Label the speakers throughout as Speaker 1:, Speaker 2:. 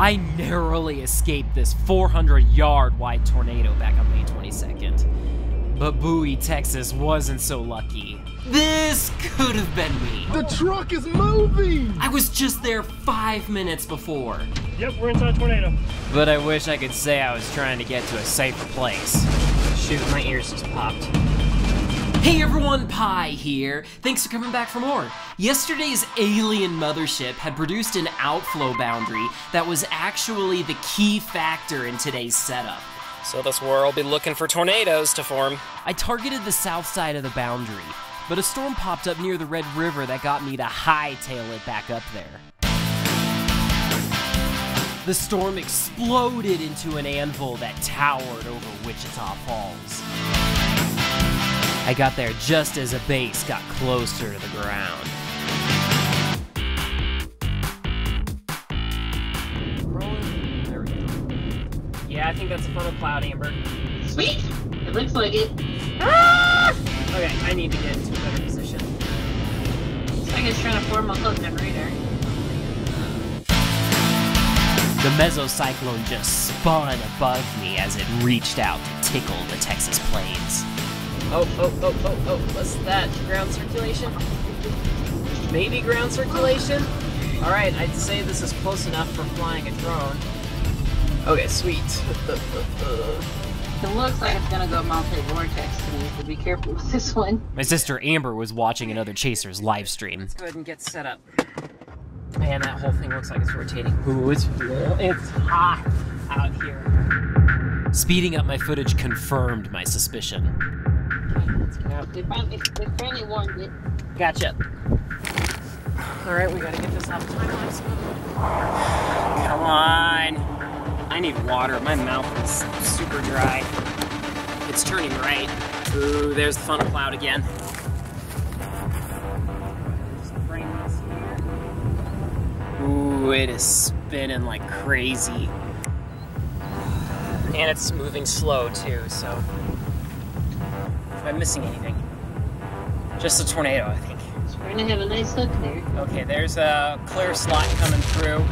Speaker 1: I narrowly escaped this 400 yard wide tornado back on May 22nd. But Bowie, Texas wasn't so lucky. This could have been me.
Speaker 2: The truck is moving!
Speaker 1: I was just there five minutes before.
Speaker 3: Yep, we're inside a tornado.
Speaker 1: But I wish I could say I was trying to get to a safer place. Shoot, my ears just popped. Hey everyone, Pi here. Thanks for coming back for more. Yesterday's alien mothership had produced an outflow boundary that was actually the key factor in today's setup.
Speaker 4: So that's where I'll be looking for tornadoes to form.
Speaker 1: I targeted the south side of the boundary, but a storm popped up near the Red River that got me to hightail it back up there. The storm exploded into an anvil that towered over Wichita Falls. I got there just as a base got closer to the ground. There we go. Yeah, I think that's a funnel cloud, Amber.
Speaker 5: Sweet! It looks like it. Ah!
Speaker 1: Okay, I need to get into a better position.
Speaker 5: Looks like it's trying to form a couplet on radar.
Speaker 1: The mesocyclone just spun above me as it reached out to tickle the Texas plains. Oh, oh, oh, oh, oh, what's that? Ground circulation? Maybe ground circulation? Alright, I'd say this is close enough for flying a drone. Okay, sweet.
Speaker 5: It looks like it's gonna go multi-vortex to me, so be careful with this one.
Speaker 1: My sister Amber was watching another Chasers live stream.
Speaker 4: Go ahead and get set up.
Speaker 1: Man, that whole thing looks like it's rotating. Ooh, it's it's hot out here. Speeding up my footage confirmed my suspicion.
Speaker 5: Let's. They finally, they finally warned it.
Speaker 1: Gotcha.
Speaker 4: Alright, we gotta get this off time lapse. Come on. I need water. My mouth is super dry. It's turning right. Ooh, there's the funnel cloud again. Just bring this here. Ooh, it is spinning like crazy. And it's moving slow too, so. Am I missing anything? Just a tornado, I think.
Speaker 5: It's trying to have a nice look there.
Speaker 4: Okay, there's a clear slot coming through.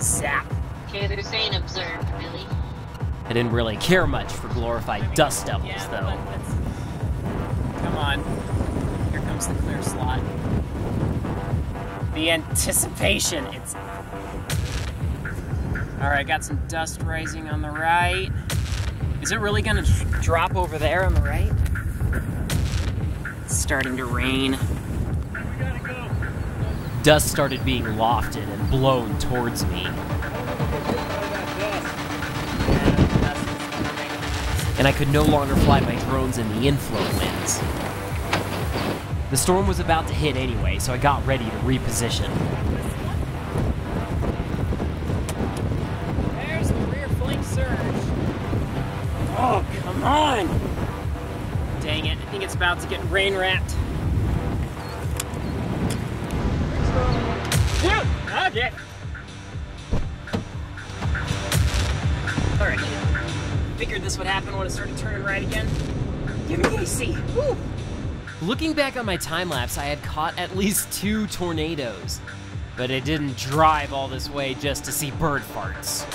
Speaker 4: Zap.
Speaker 5: Okay, they're saying observe, really.
Speaker 1: I didn't really care much for glorified dust devils,
Speaker 4: Yeah,
Speaker 1: though.
Speaker 4: Come on. Here comes the clear slot. The anticipation. It's. Alright, got some dust rising on the right. Is it really gonna drop over there on the right? It's starting to rain.
Speaker 1: Dust started being lofted and blown towards me, and I could no longer fly my drones in the inflow winds. The storm was about to hit anyway, so I got ready to reposition.
Speaker 4: There's the rear flank surge. Oh, come on! Dang it, I think it's about to get rain wrapped. Shoot! Okay. Alright. Figured this would happen when it started turning right again. Give me AC. Woo!
Speaker 1: Looking back on my time lapse, I had caught at least two tornadoes, but I didn't drive all this way just to see bird farts.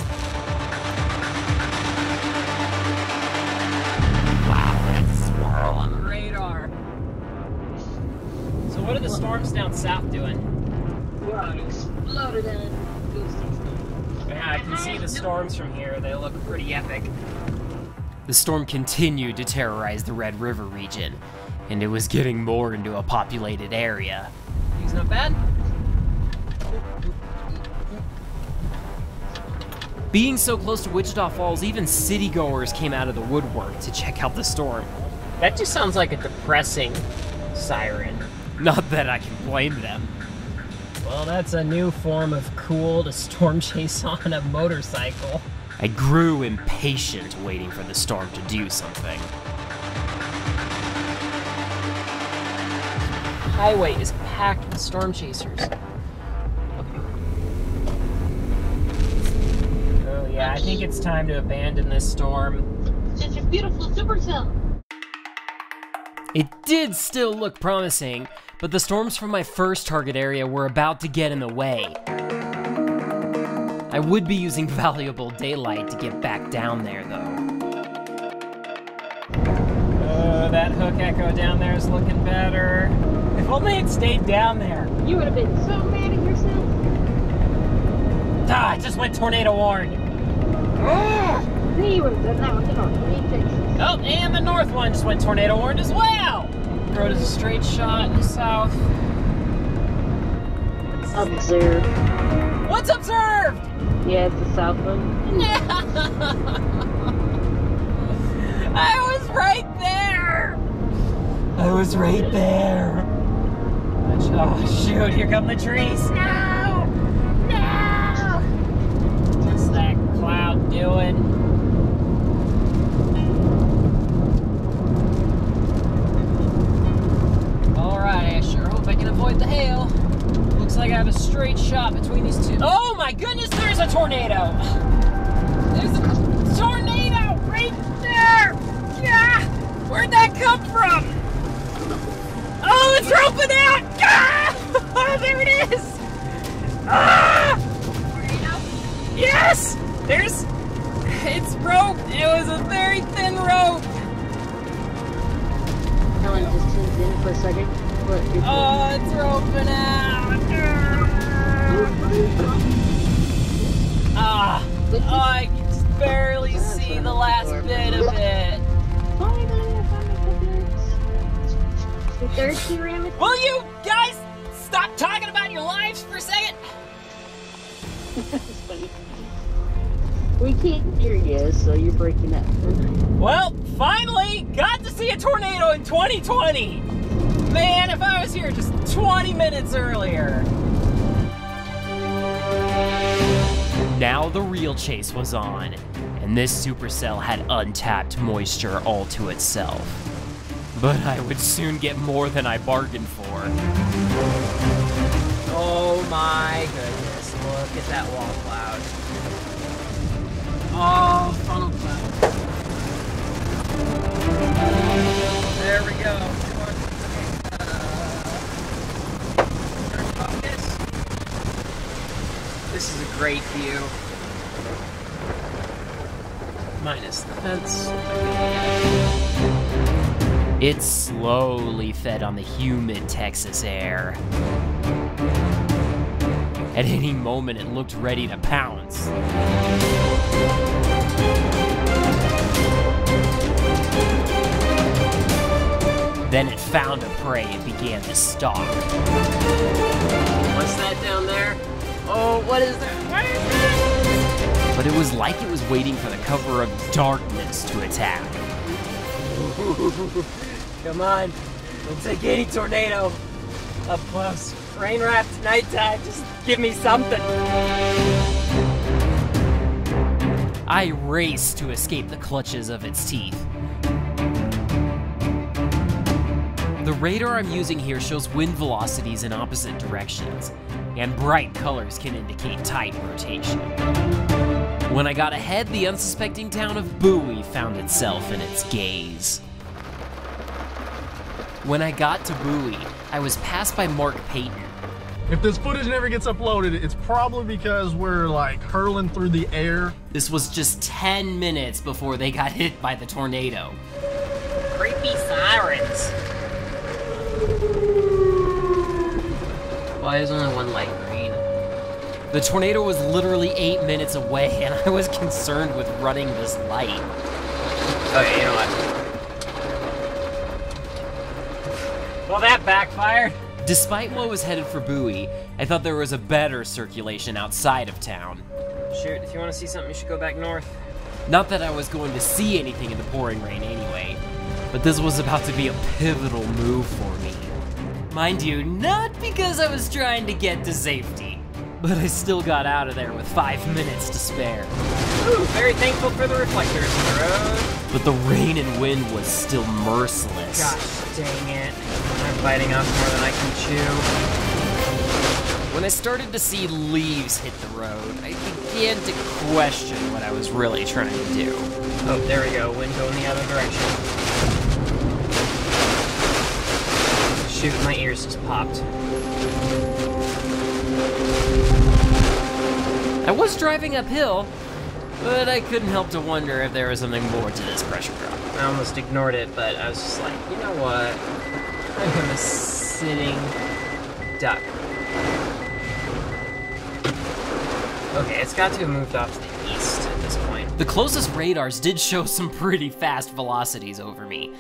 Speaker 4: The storms down south doing?
Speaker 5: Wow, it exploded on
Speaker 4: Yeah, I can see the storms from here. They look pretty epic.
Speaker 1: The storm continued to terrorize the Red River region, and it was getting more into a populated area.
Speaker 4: He's not bad.
Speaker 1: Being so close to Wichita Falls, even citygoers came out of the woodwork to check out the storm.
Speaker 4: That just sounds like a depressing siren.
Speaker 1: Not that I can blame them.
Speaker 4: Well, that's a new form of cool to storm chase on a motorcycle.
Speaker 1: I grew impatient waiting for the storm to do something.
Speaker 4: Highway is packed with storm chasers. Oh yeah, I think it's time to abandon this storm.
Speaker 5: Such a beautiful supercell.
Speaker 1: It did still look promising, but the storms from my first target area were about to get in the way. I would be using valuable daylight to get back down there, though.
Speaker 4: Oh, that hook echo down there is looking better. If only it stayed down there.
Speaker 5: You would have been so mad at yourself.
Speaker 4: Ah, I just went tornado warned.
Speaker 5: Then you would have done that with the North Texas.
Speaker 4: Oh, and the north one just went tornado warned as well. Road is a straight shot in the south.
Speaker 5: Observe.
Speaker 4: What's observed?
Speaker 5: Yeah, it's the south one.
Speaker 4: I was right there. I was right there. Oh shoot! Here come the trees. No! No! A very thin rope.
Speaker 5: Helen just tuned in for a second. But it's
Speaker 4: Oh, it's roping out. Ah! Oh, I can just barely see the last bit of it.
Speaker 5: The third ceramic.
Speaker 4: Will you guys stop talking about your lives for a second?
Speaker 5: We can't hear you, so you're breaking up.
Speaker 4: Well, finally got to see a tornado in 2020. Man, if I was here just 20 minutes earlier.
Speaker 1: Now the real chase was on, and this supercell had untapped moisture all to itself. But I would soon get more than I bargained for.
Speaker 4: Oh my goodness, look at that wall cloud. There we go. This is a great view. Minus the fence.
Speaker 1: It slowly fed on the humid Texas air. At any moment, it looked ready to pounce. Then it found a prey and began to stalk.
Speaker 4: What's that down there? Oh, what is that? What is that?
Speaker 1: But it was like it was waiting for the cover of darkness to attack.
Speaker 4: Come on. Don't take any tornado. Up close. Rain wrapped nighttime. Just give me something.
Speaker 1: I race to escape the clutches of its teeth. The radar I'm using here shows wind velocities in opposite directions, and bright colors can indicate tight rotation. When I got ahead, the unsuspecting town of Bowie found itself in its gaze. When I got to Bowie, I was passed by Mark Peyton,
Speaker 2: If this footage never gets uploaded, it's probably because we're like hurling through the air.
Speaker 1: This was just 10 minutes before they got hit by the tornado.
Speaker 4: Creepy sirens. Why is only one light green?
Speaker 1: The tornado was literally 8 minutes away, and I was concerned with running this light.
Speaker 4: Okay, you know what? Well, that backfired.
Speaker 1: Despite what was headed for Bowie, I thought there was a better circulation outside of town.
Speaker 4: Shoot, if you want to see something, you should go back north.
Speaker 1: Not that I was going to see anything in the pouring rain anyway, but this was about to be a pivotal move for me. Mind you, not because I was trying to get to safety, but I still got out of there with five minutes to spare.
Speaker 4: Ooh, very thankful for the reflectors in the road.
Speaker 1: But the rain and wind was still merciless.
Speaker 4: Gosh dang it. I'm biting off more than I can chew.
Speaker 1: When I started to see leaves hit the road, I began to question what I was really trying to do.
Speaker 4: Oh, there we go. Wind going the other direction. Shoot, my ears just popped.
Speaker 1: I was driving uphill, but I couldn't help to wonder if there was something more to this pressure drop.
Speaker 4: I almost ignored it, but I was just like, you know what? I'm a sitting duck. Okay, it's got to have moved off to the east at this point.
Speaker 1: The closest radars did show some pretty fast velocities over me,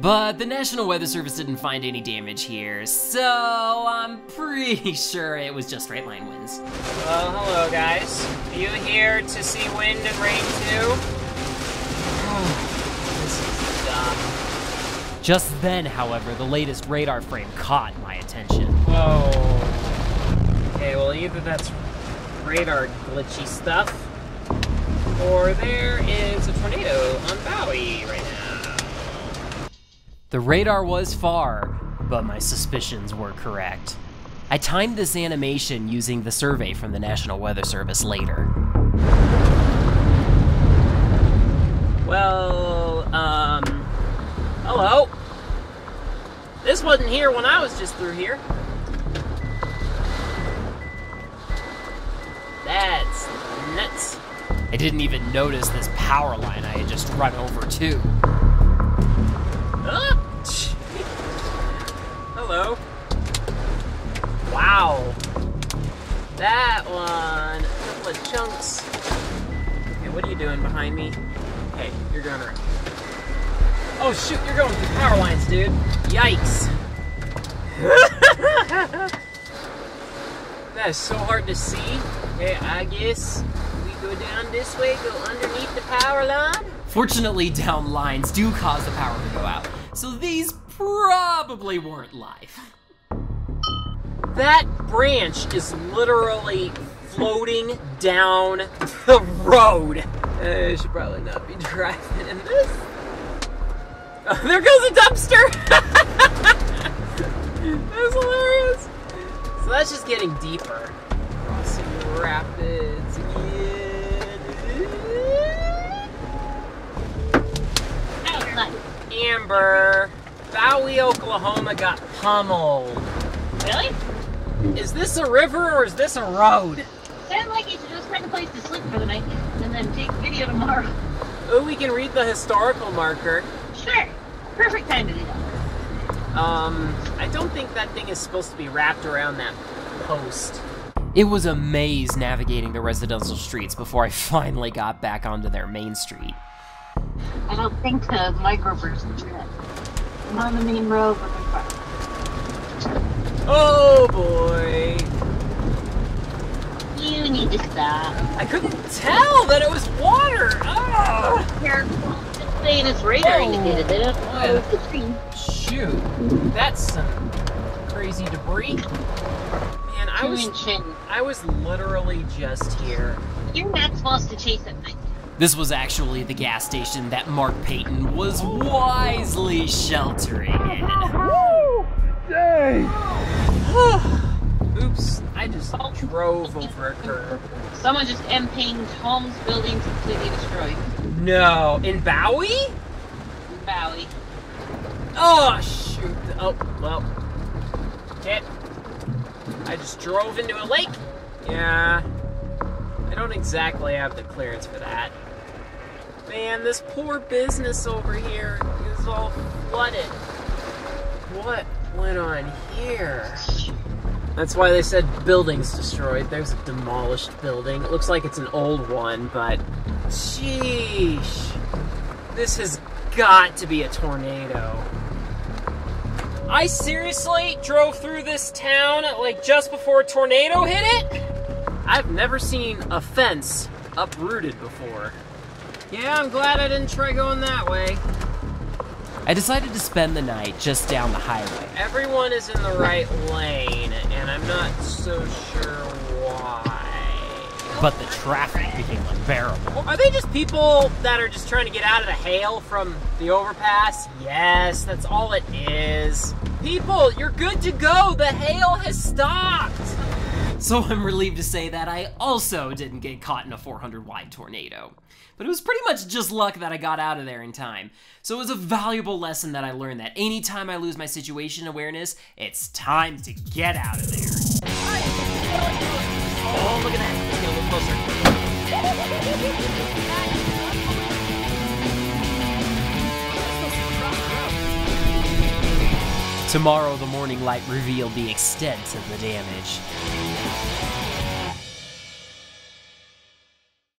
Speaker 1: but the National Weather Service didn't find any damage here, so I'm pretty sure it was just straight line winds.
Speaker 4: Well, hello guys. Are you here to see wind and rain too? this is dumb.
Speaker 1: Just then, however, the latest radar frame caught my attention.
Speaker 4: Whoa. Okay, well either that's radar glitchy stuff, or there is a tornado on Bowie right now.
Speaker 1: The radar was far, but my suspicions were correct. I timed this animation using the survey from the National Weather Service later.
Speaker 4: Well, um, hello. This wasn't here when I was just through here. That's nuts.
Speaker 1: I didn't even notice this power line I had just run over to.
Speaker 4: Wow. That one. A couple of chunks. Okay, what are you doing behind me? Hey, you're going around. Oh shoot, you're going through power lines, dude. Yikes. that is so hard to see. Okay, I guess we go down this way, go underneath the power line.
Speaker 1: Fortunately, down lines do cause the power to go out, so these probably weren't live.
Speaker 4: That branch is literally floating down the road. Uh, I should probably not be driving in this. Oh, there goes a dumpster! that's hilarious. So that's just getting deeper. Crossing the rapids again. Amber, Bowie, Oklahoma got pummeled.
Speaker 5: Really?
Speaker 4: Is this a river or is this a road?
Speaker 5: Sounds like you should just find a place to sleep for the night and then take video tomorrow.
Speaker 4: Oh, we can read the historical marker.
Speaker 5: Sure. Perfect time to do that.
Speaker 4: Um, I don't think that thing is supposed to be wrapped around that post.
Speaker 1: It was a maze navigating the residential streets before I finally got back onto their main street.
Speaker 5: I don't think the microburst can do that. I'm on the main road, but I'm fine.
Speaker 4: Oh boy.
Speaker 5: You need to stop.
Speaker 4: I couldn't tell that it was water. Ah. Oh.
Speaker 5: Careful. Just saying it's radar
Speaker 4: Oh.
Speaker 5: indicated. They don't know it's the screen.
Speaker 4: Shoot. That's some crazy debris. Man, I was. I was literally just here.
Speaker 5: You're not supposed to chase at night.
Speaker 1: This was actually the gas station that Mark Peyton was wisely sheltering in.
Speaker 4: Oops, I just oh. drove over a curb.
Speaker 5: Someone just empinged homes, building completely destroyed.
Speaker 4: No, in Bowie?
Speaker 5: in Bowie.
Speaker 4: Oh shoot! Oh well. Okay. I just drove into a lake. Yeah. I don't exactly have the clearance for that. Man, this poor business over here is all flooded. What went on here? That's why they said buildings destroyed. There's a demolished building. It looks like it's an old one, but sheesh. This has got to be a tornado. I seriously drove through this town like just before a tornado hit it? I've never seen a fence uprooted before. Yeah, I'm glad I didn't try going that way.
Speaker 1: I decided to spend the night just down the highway.
Speaker 4: Everyone is in the right lane, and I'm not so sure why.
Speaker 1: But the traffic became unbearable.
Speaker 4: Are they just people that are just trying to get out of the hail from the overpass? Yes, that's all it is. People, you're good to go. The hail has stopped.
Speaker 1: So I'm relieved to say that I also didn't get caught in a 400 wide tornado. But it was pretty much just luck that I got out of there in time. So it was a valuable lesson that I learned that anytime I lose my situation awareness, it's time to get out of there. Oh, look at that. It's gonna look
Speaker 4: closer.
Speaker 1: Tomorrow, the morning light revealed the extent of the damage.